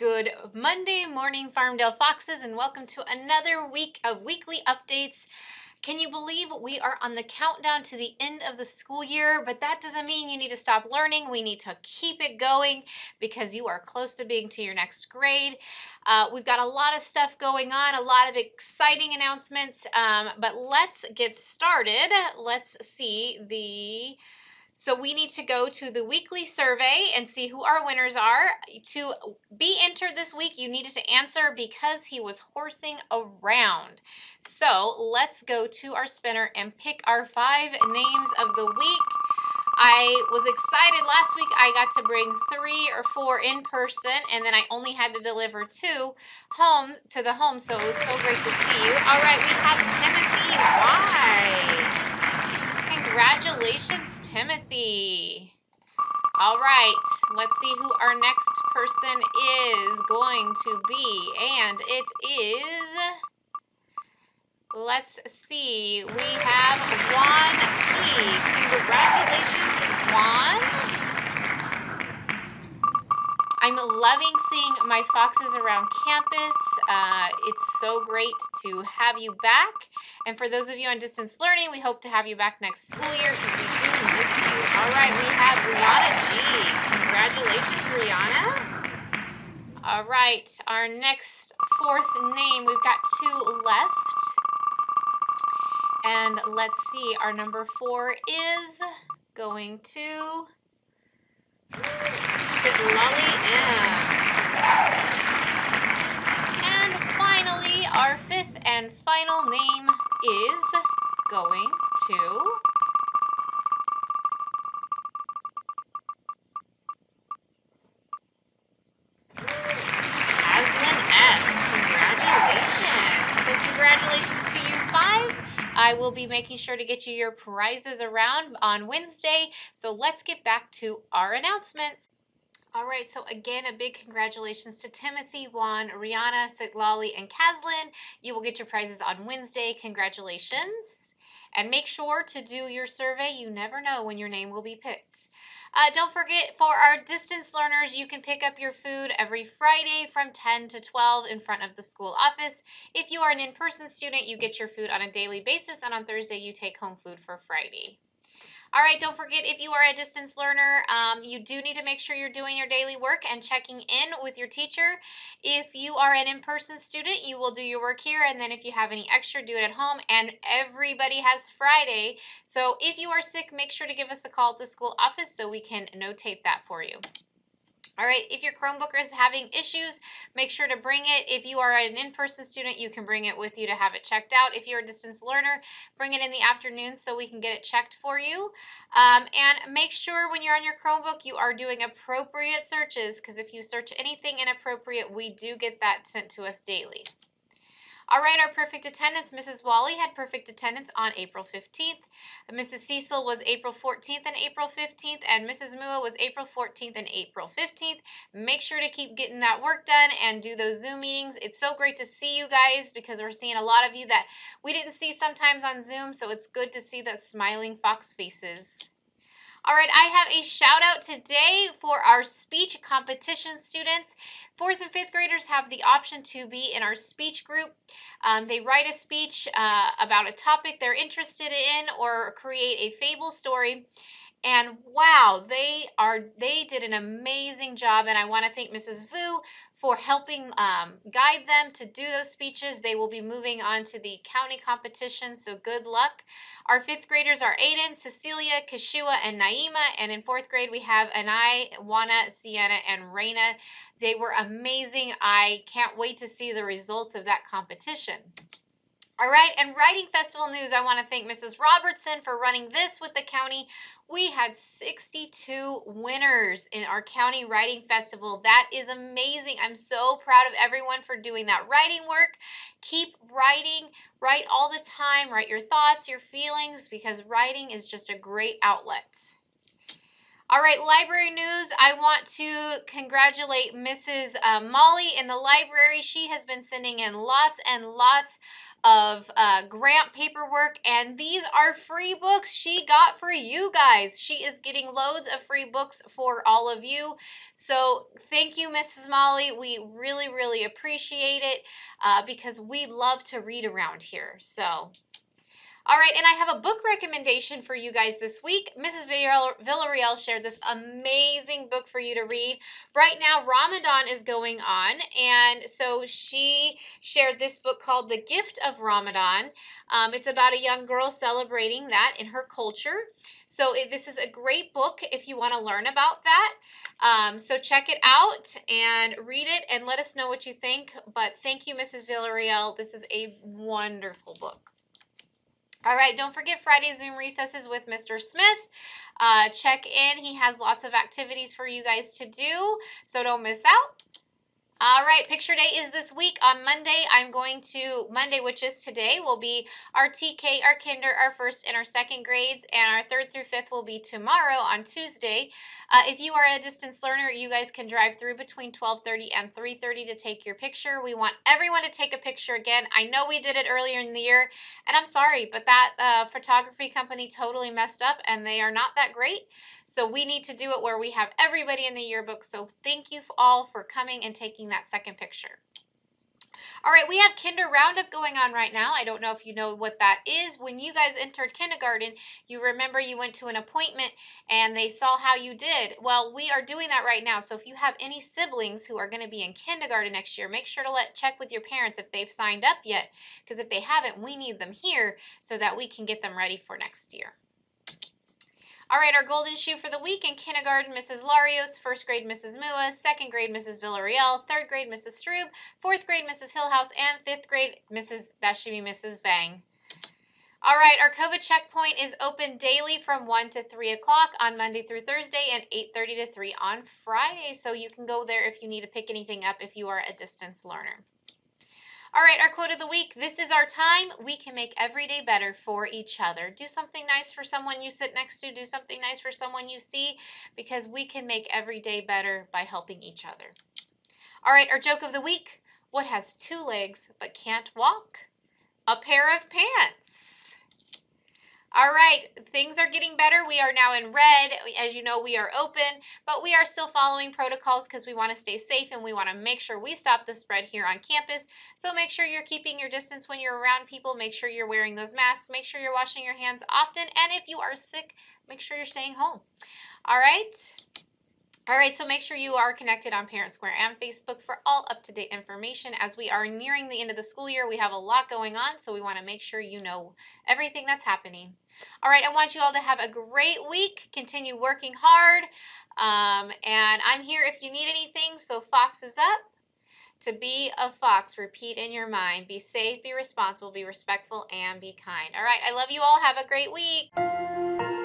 Good Monday morning, Farmdale Foxes, and welcome to another week of weekly updates. Can you believe we are on the countdown to the end of the school year? But that doesn't mean you need to stop learning. We need to keep it going because you are close to being to your next grade. Uh, we've got a lot of stuff going on, a lot of exciting announcements. Um, but let's get started. Let's see the so we need to go to the weekly survey and see who our winners are. To be entered this week, you needed to answer because he was horsing around. So let's go to our spinner and pick our five names of the week. I was excited last week. I got to bring three or four in person, and then I only had to deliver two home to the home. So it was so great to see you. All right, we have Timothy Why? Congratulations, Timothy. All right, let's see who our next person is going to be. And it is, let's see, we have Juan P. Congratulations, Juan. I'm loving seeing my foxes around campus. Uh, it's so great to have you back. And for those of you on distance learning, we hope to have you back next school year you. All right, we have Rihanna G. Congratulations, Rihanna. All right, our next fourth name, we've got two left. And let's see, our number four is going to Lolly M. And finally, our fifth and final name is going to will be making sure to get you your prizes around on Wednesday. So let's get back to our announcements. All right, so again, a big congratulations to Timothy, Juan, Rihanna, Siglali, and Kaslin. You will get your prizes on Wednesday. Congratulations. And make sure to do your survey. You never know when your name will be picked. Uh, don't forget, for our distance learners, you can pick up your food every Friday from 10 to 12 in front of the school office. If you are an in-person student, you get your food on a daily basis, and on Thursday, you take home food for Friday. All right, don't forget if you are a distance learner, um, you do need to make sure you're doing your daily work and checking in with your teacher. If you are an in-person student, you will do your work here, and then if you have any extra, do it at home. And everybody has Friday, so if you are sick, make sure to give us a call at the school office so we can notate that for you. All right, if your Chromebook is having issues, make sure to bring it. If you are an in-person student, you can bring it with you to have it checked out. If you're a distance learner, bring it in the afternoon so we can get it checked for you. Um, and make sure when you're on your Chromebook, you are doing appropriate searches because if you search anything inappropriate, we do get that sent to us daily. All right, our perfect attendance. Mrs. Wally had perfect attendance on April 15th. Mrs. Cecil was April 14th and April 15th, and Mrs. Mua was April 14th and April 15th. Make sure to keep getting that work done and do those Zoom meetings. It's so great to see you guys because we're seeing a lot of you that we didn't see sometimes on Zoom, so it's good to see the smiling fox faces. All right, I have a shout out today for our speech competition students. Fourth and fifth graders have the option to be in our speech group. Um, they write a speech uh, about a topic they're interested in or create a fable story and wow they are they did an amazing job and i want to thank mrs vu for helping um, guide them to do those speeches. They will be moving on to the county competition so good luck. Our fifth graders are aiden cecilia kashua and naima and in fourth grade we have anai wana sienna and raina they were amazing. I can't wait to see the results of that competition all right, and Writing Festival News, I want to thank Mrs. Robertson for running this with the county. We had 62 winners in our county writing festival. That is amazing. I'm so proud of everyone for doing that writing work. Keep writing, write all the time, write your thoughts, your feelings, because writing is just a great outlet. All right, library news. I want to congratulate Mrs. Uh, Molly in the library. She has been sending in lots and lots of uh, grant paperwork, and these are free books she got for you guys. She is getting loads of free books for all of you. So thank you, Mrs. Molly. We really, really appreciate it uh, because we love to read around here. So all right, and I have a book recommendation for you guys this week. Mrs. Villarreal shared this amazing book for you to read. Right now, Ramadan is going on, and so she shared this book called The Gift of Ramadan. Um, it's about a young girl celebrating that in her culture. So it, this is a great book if you want to learn about that. Um, so check it out and read it and let us know what you think. But thank you, Mrs. Villarreal. This is a wonderful book. All right, don't forget Friday Zoom recesses with Mr. Smith. Uh, check in. He has lots of activities for you guys to do, so don't miss out. All right, picture day is this week. On Monday, I'm going to, Monday, which is today, will be our TK, our kinder, our first and our second grades, and our third through fifth will be tomorrow on Tuesday. Uh, if you are a distance learner, you guys can drive through between 12.30 and 3.30 to take your picture. We want everyone to take a picture again. I know we did it earlier in the year, and I'm sorry, but that uh, photography company totally messed up, and they are not that great. So we need to do it where we have everybody in the yearbook. So thank you all for coming and taking that second picture. All right, we have Kinder Roundup going on right now. I don't know if you know what that is. When you guys entered kindergarten, you remember you went to an appointment and they saw how you did. Well, we are doing that right now. So if you have any siblings who are going to be in kindergarten next year, make sure to let check with your parents if they've signed up yet. Because if they haven't, we need them here so that we can get them ready for next year. All right, our golden shoe for the week in kindergarten, Mrs. Larios, first grade, Mrs. Mua, second grade, Mrs. Villarreal, third grade, Mrs. Strube, fourth grade, Mrs. Hillhouse, and fifth grade, Mrs. That should be Mrs. Vang. All right, our COVID checkpoint is open daily from 1 to 3 o'clock on Monday through Thursday and 8.30 to 3 on Friday. So you can go there if you need to pick anything up if you are a distance learner. All right, our quote of the week. This is our time. We can make every day better for each other. Do something nice for someone you sit next to. Do something nice for someone you see because we can make every day better by helping each other. All right, our joke of the week. What has two legs but can't walk? A pair of pants. All right, things are getting better. We are now in red. As you know, we are open, but we are still following protocols because we want to stay safe and we want to make sure we stop the spread here on campus. So make sure you're keeping your distance when you're around people. Make sure you're wearing those masks. Make sure you're washing your hands often. And if you are sick, make sure you're staying home. All right. All right, so make sure you are connected on Parent Square and Facebook for all up-to-date information. As we are nearing the end of the school year, we have a lot going on, so we want to make sure you know everything that's happening. All right, I want you all to have a great week. Continue working hard. Um, and I'm here if you need anything, so Fox is up. To be a fox, repeat in your mind. Be safe, be responsible, be respectful, and be kind. All right, I love you all. Have a great week.